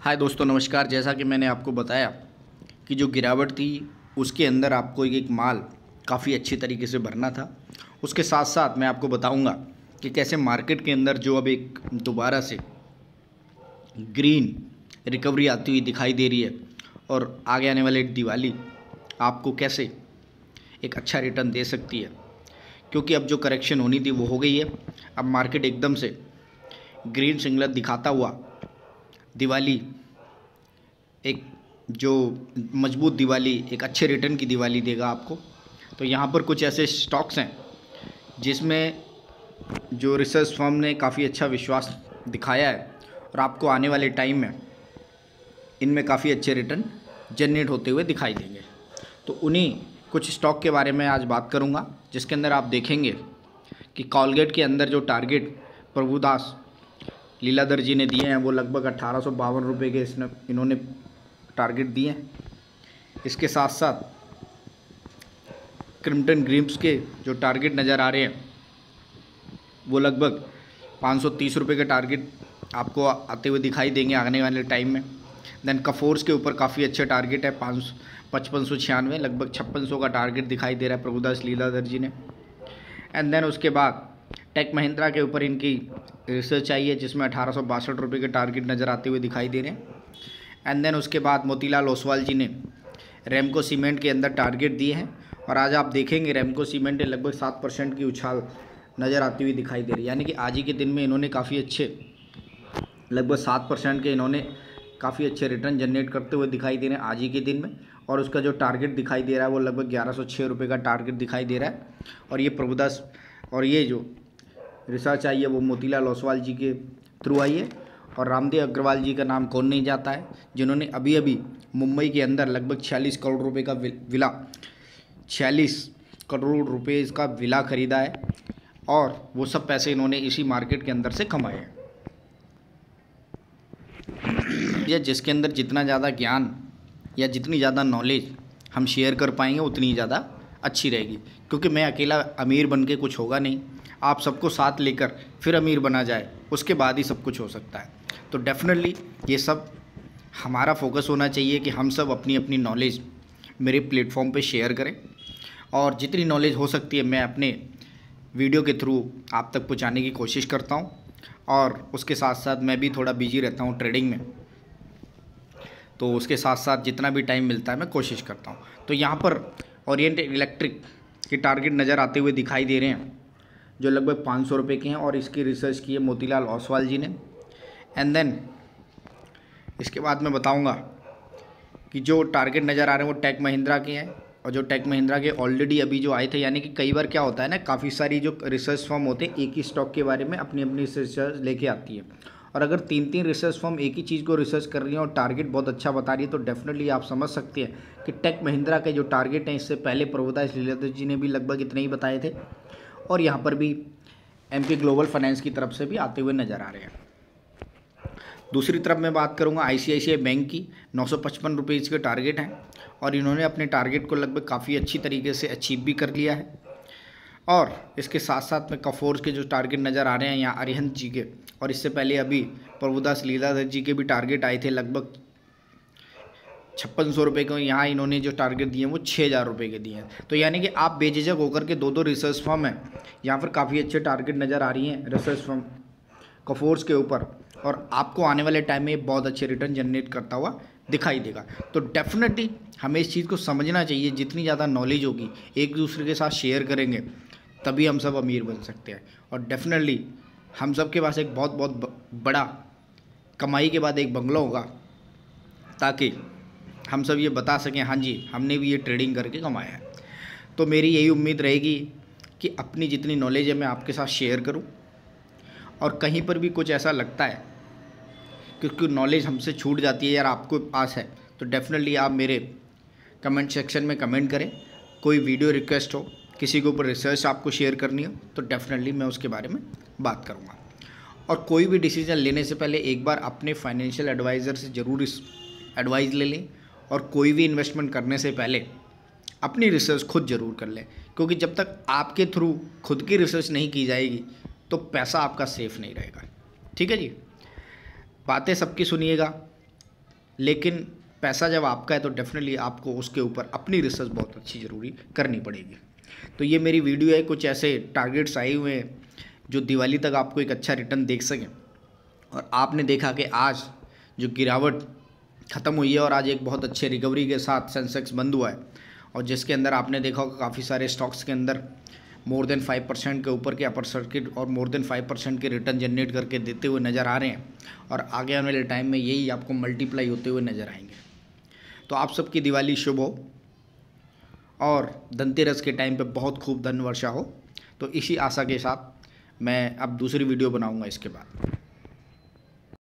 हाय दोस्तों, नमस्कार। जैसा कि मैंने आपको बताया कि जो गिरावट थी, उसके अंदर आपको एक एक माल काफ़ी अच्छी तरीके से भरना था। उसके साथ साथ मैं आपको बताऊँगा कि कैसे मार्केट के अंदर जो अब एक दोबारा से ग्रीन रिकवरी आती हुई दिखाई दे रही है और आगे आने वाले दिवाली आपको कैसे एक अच्छा रिटर्न दे सकती है। क्योंकि अब जो करेक्शन होनी थी, वो हो गई है। अब मार्केट एकदम से ग्रीन सिंगलर दिखाता हुआ दिवाली, एक जो मज़बूत दिवाली, एक अच्छे रिटर्न की दिवाली देगा आपको। तो यहाँ पर कुछ ऐसे स्टॉक्स हैं, जिसमें जो रिसर्च फर्म ने काफ़ी अच्छा विश्वास दिखाया है और आपको आने वाले टाइम में इनमें काफ़ी अच्छे रिटर्न जनरेट होते हुए दिखाई देंगे। तो उन्हीं कुछ स्टॉक के बारे में आज बात करूँगा, जिसके अंदर आप देखेंगे कि कॉलगेट के अंदर जो टारगेट प्रभुदास लीलाधर जी ने दिए हैं, वो लगभग अट्ठारह सौ बावन रुपये के इसने, इन्होंने टारगेट दिए हैं। इसके साथ साथ क्रिम्टन ग्रीम्स के जो टारगेट नज़र आ रहे हैं, वो लगभग पाँच सौ तीस रुपये के टारगेट आपको आते हुए दिखाई देंगे आने वाले टाइम में। देन कफोर्स के ऊपर काफ़ी अच्छे टारगेट है, पाँच पचपन सौ छियानवे, लगभग छप्पन सौ का टारगेट दिखाई दे रहा है प्रभुदास लीलाधर जी ने। एंड देन उसके बाद टेक महिंद्रा के ऊपर इनकी रिसर्च आई है, जिसमें अठारह सौ बासठ रुपये के टारगेट नज़र आते हुए दिखाई दे रहे हैं। एंड देन उसके बाद मोतीलाल ओसवाल जी ने रेमको सीमेंट के अंदर टारगेट दिए हैं और आज आप देखेंगे रेमको सीमेंट लगभग सात परसेंट की उछाल नज़र आती हुई दिखाई दे रही है। यानी कि आज ही के दिन में इन्होंने काफ़ी अच्छे, लगभग सात परसेंट के इन्होंने काफ़ी अच्छे रिटर्न जनरेट करते हुए दिखाई दे रहे हैं आज ही के दिन में। और उसका जो टारगेट दिखाई दे रहा है वो लगभग ग्यारह सौ छः रुपये का टारगेट दिखाई दे रहा है। और ये प्रभुदास, और ये जो रिसर्च आई है वो मोतीलाल ओसवाल जी के थ्रू आई है। और रामदेव अग्रवाल जी का नाम कौन नहीं जाता है, जिन्होंने अभी अभी मुंबई के अंदर लगभग छियालीस करोड़ रुपए का विला, छियालीस करोड़ रुपए इसका विला खरीदा है और वो सब पैसे इन्होंने इसी मार्केट के अंदर से कमाए हैं। या जिसके अंदर जितना ज़्यादा ज्ञान या जितनी ज़्यादा नॉलेज हम शेयर कर पाएँगे, उतनी ज़्यादा अच्छी रहेगी। क्योंकि मैं अकेला अमीर बन के कुछ होगा नहीं। आप सबको साथ लेकर फिर अमीर बना जाए, उसके बाद ही सब कुछ हो सकता है। तो डेफिनेटली ये सब हमारा फोकस होना चाहिए कि हम सब अपनी अपनी नॉलेज मेरे प्लेटफॉर्म पे शेयर करें और जितनी नॉलेज हो सकती है मैं अपने वीडियो के थ्रू आप तक पहुँचाने की कोशिश करता हूँ और उसके साथ साथ मैं भी थोड़ा बिज़ी रहता हूँ ट्रेडिंग में। तो उसके साथ साथ जितना भी टाइम मिलता है मैं कोशिश करता हूँ। तो यहाँ पर ओरिएंट इलेक्ट्रिक के टारगेट नज़र आते हुए दिखाई दे रहे हैं। जो लगभग पाँच सौ रुपये के हैं और इसकी रिसर्च की है मोतीलाल ओसवाल जी ने। एंड देन इसके बाद मैं बताऊँगा कि जो टारगेट नज़र आ रहे हैं वो टेक महिंद्रा के हैं और जो टेक महिंद्रा के ऑलरेडी अभी जो आए थे, यानी कि कई बार क्या होता है ना, काफ़ी सारी जो रिसर्च फॉर्म होते हैं, एक ही स्टॉक के बारे में अपनी अपनी रिसर्च लेके आती है। और अगर तीन तीन रिसर्च फॉर्म एक ही चीज़ को रिसर्च कर रही हैं और टारगेट बहुत अच्छा बता रही है तो डेफिनेटली आप समझ सकते हैं कि टेक महिंद्रा के जो टारगेट हैं, इससे पहले प्रभुदास लीलाधर जी ने भी लगभग इतने ही बताए थे। और यहाँ पर भी एम ग्लोबल फाइनेंस की तरफ़ से भी आते हुए नज़र आ रहे हैं। दूसरी तरफ़ मैं बात करूँगा आई बैंक की। नौ सौ के टारगेट हैं और इन्होंने अपने टारगेट को लगभग काफ़ी अच्छी तरीके से अचीव भी कर लिया है। और इसके साथ साथ में कफोर्स के जो टारगेट नज़र आ रहे हैं, यहाँ अरिहंत जी के। और इससे पहले अभी प्रभुदास लीलाधर जी के भी टारगेट आए थे लगभग छप्पन सौ रुपये के, यहाँ इन्होंने जो टारगेट दिए हैं, वो छः हज़ार रुपये के दिए हैं। तो यानी कि आप बेझिझक होकर के दो दो रिसर्च फॉर्म हैं, यहाँ पर काफ़ी अच्छे टारगेट नज़र आ रही हैं रिसर्च फॉर्म कफोर्स के ऊपर, और आपको आने वाले टाइम में बहुत अच्छे रिटर्न जनरेट करता हुआ दिखाई देगा। तो डेफिनेटली हमें इस चीज़ को समझना चाहिए, जितनी ज़्यादा नॉलेज होगी, एक दूसरे के साथ शेयर करेंगे, तभी हम सब अमीर बन सकते हैं। और डेफिनेटली हम सब के पास एक बहुत बहुत बड़ा कमाई के बाद एक बंगला होगा, ताकि हम सब ये बता सकें हाँ जी, हमने भी ये ट्रेडिंग करके कमाया है। तो मेरी यही उम्मीद रहेगी कि अपनी जितनी नॉलेज है मैं आपके साथ शेयर करूँ। और कहीं पर भी कुछ ऐसा लगता है, क्योंकि नॉलेज हमसे छूट जाती है यार, आपको पास है तो डेफिनेटली आप मेरे कमेंट सेक्शन में कमेंट करें। कोई वीडियो रिक्वेस्ट हो, किसी के ऊपर रिसर्च आपको शेयर करनी हो तो डेफिनेटली मैं उसके बारे में बात करूँगा। और कोई भी डिसीज़न लेने से पहले एक बार अपने फाइनेंशियल एडवाइज़र से ज़रूर इस एडवाइस ले लें। और कोई भी इन्वेस्टमेंट करने से पहले अपनी रिसर्च खुद ज़रूर कर लें। क्योंकि जब तक आपके थ्रू खुद की रिसर्च नहीं की जाएगी तो पैसा आपका सेफ़ नहीं रहेगा। ठीक है जी? बातें सबकी सुनिएगा, लेकिन पैसा जब आपका है तो डेफिनेटली आपको उसके ऊपर अपनी रिसर्च बहुत अच्छी ज़रूरी करनी पड़ेगी। तो ये मेरी वीडियो है, कुछ ऐसे टारगेट्स आए हुए हैं, जो दिवाली तक आपको एक अच्छा रिटर्न देख सकें। और आपने देखा कि आज जो गिरावट ख़त्म हुई है और आज एक बहुत अच्छे रिकवरी के साथ सेंसेक्स बंद हुआ है। और जिसके अंदर आपने देखा होगा, काफ़ी सारे स्टॉक्स के अंदर मोर देन फाइव परसेंट के ऊपर के अपर सर्किट और मोर देन फाइव परसेंट के रिटर्न जनरेट करके देते हुए नज़र आ रहे हैं। और आगे आने वाले टाइम में यही आपको मल्टीप्लाई होते हुए नज़र आएँगे। तो आप सबकी दिवाली शुभ हो और धनतेरस के टाइम पे बहुत खूब धन वर्षा हो। तो इसी आशा के साथ मैं अब दूसरी वीडियो बनाऊँगा इसके बाद।